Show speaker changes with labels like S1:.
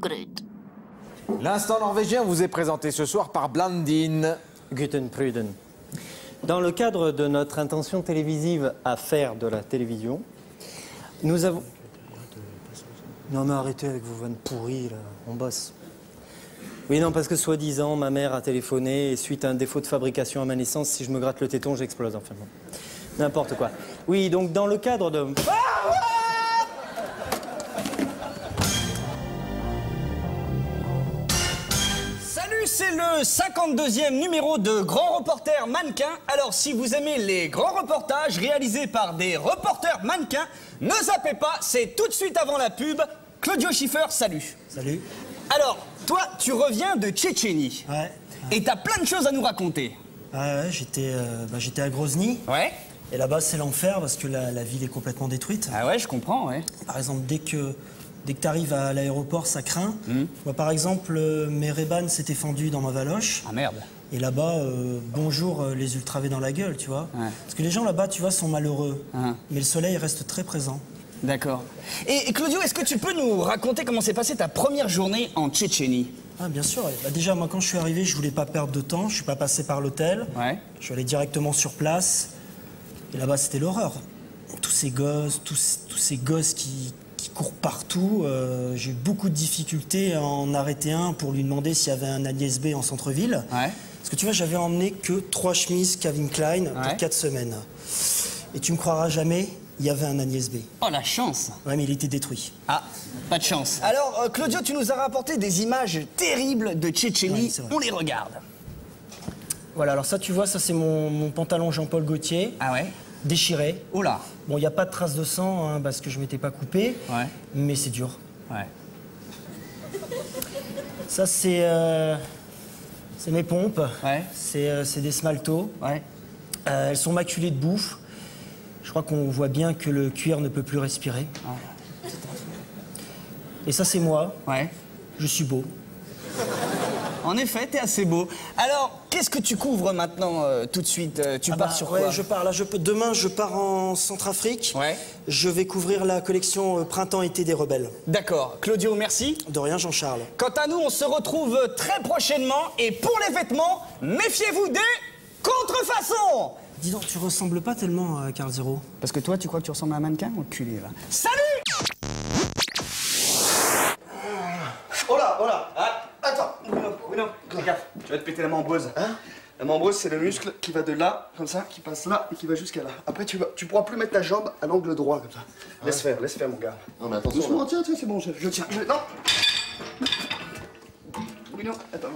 S1: Grut.
S2: L'instant norvégien vous est présenté ce soir par Blandine.
S3: Guten Pruden. Dans le cadre de notre intention télévisive à faire de la télévision, nous avons. Non, mais arrêtez avec vos vannes pourries, là. On bosse. Oui, non, parce que soi-disant, ma mère a téléphoné et suite à un défaut de fabrication à ma naissance, si je me gratte le téton, j'explose. Enfin bon. N'importe quoi. Oui, donc dans le cadre de.
S4: Salut, c'est le 52e numéro de Grand Reporter Mannequin. Alors, si vous aimez les grands reportages réalisés par des reporters mannequins, ne zappez pas, c'est tout de suite avant la pub. Claudio Schiffer, salut.
S5: Salut.
S4: Alors, toi, tu reviens de Tchétchénie.
S5: Ouais.
S4: Et t'as plein de choses à nous raconter.
S5: Ouais, ouais, j'étais euh, bah, j'étais à Grozny.
S4: Ouais
S5: Et là-bas, c'est l'enfer parce que la, la ville est complètement détruite.
S4: Ah ouais, je comprends, ouais.
S5: Par exemple, dès que, dès que tu arrives à l'aéroport, ça craint.
S4: Hmm.
S5: Moi, par exemple, euh, mes Reban s'étaient fendus dans ma valoche.
S4: Ah merde.
S5: Et là-bas, euh, bonjour euh, les ultravés dans la gueule, tu vois.
S4: Ouais.
S5: Parce que les gens là-bas, tu vois, sont malheureux.
S4: Ah.
S5: Mais le soleil reste très présent.
S4: D'accord. Et, et Claudio, est-ce que tu peux nous raconter comment s'est passée ta première journée en Tchétchénie?
S5: Ah, bien sûr. Bah, déjà, moi, quand je suis arrivé, je voulais pas perdre de temps. Je suis pas passé par l'hôtel.
S4: Ouais.
S5: Je suis allé directement sur place. Et là-bas, c'était l'horreur. Tous ces gosses, tous, tous ces gosses qui, qui courent partout. euh, J'ai eu beaucoup de difficultés à en arrêter un pour lui demander s'il y avait un Agnès B en centre-ville.
S4: Ouais.
S5: Parce que tu vois, j'avais emmené que trois chemises Calvin Klein
S4: Ouais.
S5: pour quatre semaines. Et tu me croiras jamais, il y avait un Agnès B.
S4: Oh, la chance
S5: Ouais, mais il était détruit.
S4: Ah, pas de chance. Alors, euh, Claudio, tu nous as rapporté des images terribles de Tchétchénie.
S5: Ouais.
S4: On les regarde.
S5: Voilà, alors ça, tu vois, ça c'est mon, mon pantalon Jean-Paul Gaultier,
S4: Ah ouais
S5: déchiré.
S4: Oh là
S5: Bon, il n'y a pas de traces de sang hein, parce que je m'étais pas coupé,
S4: Ouais.
S5: mais c'est dur.
S4: Ouais.
S5: Ça, c'est euh, c'est mes pompes.
S4: Ouais.
S5: C'est euh, des smaltos.
S4: Ouais.
S5: Euh, elles sont maculées de bouffe. Je crois qu'on voit bien que le cuir ne peut plus respirer. Et ça, c'est moi.
S4: Ouais.
S5: Je suis beau.
S4: En effet, t'es assez beau. Alors, qu'est-ce que tu couvres maintenant, euh, tout de suite Euh, Tu
S5: Ah
S4: pars
S5: bah,
S4: sur
S5: ouais,
S4: quoi
S5: je pars là. Je peux- demain, je pars en Centrafrique.
S4: Ouais.
S5: Je vais couvrir la collection euh, Printemps-été des rebelles.
S4: D'accord. Claudio, merci.
S5: De rien, Jean-Charles.
S4: Quant à nous, on se retrouve très prochainement. Et pour les vêtements, méfiez-vous des contrefaçons
S5: Dis donc, tu ressembles pas tellement à Carl Zero.
S4: Parce que toi, tu crois que tu ressembles à un mannequin Enculé, va. Salut
S6: Oh là, oh là ah, Bruno, fais gaffe, tu vas te péter la membrose. Hein La membrose, c'est le muscle qui va de là, comme ça, qui passe là et qui va jusqu'à là. Après, tu, vas, tu pourras plus mettre ta jambe à l'angle droit, comme ça. Laisse faire, laisse faire, mon gars.
S7: Non mais attention.
S6: Doucement, tiens, tiens, c'est bon, je, je tiens. je- non Bruno, attends.